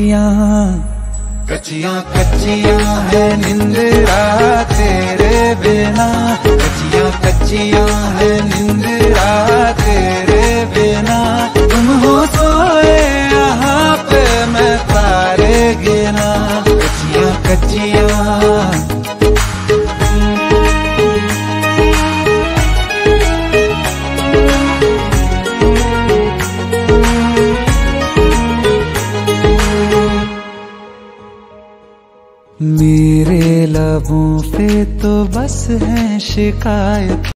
कचिया। कचिया है निंदरा तेरे बिना। कचिया कचिया है निंदरा तेरे बिना। तुम हो सोए यहाँ पे मैं तारे गिना। कचिया कच्चिया मेरे लबों पे तो बस है शिकायत।